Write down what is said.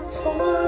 for.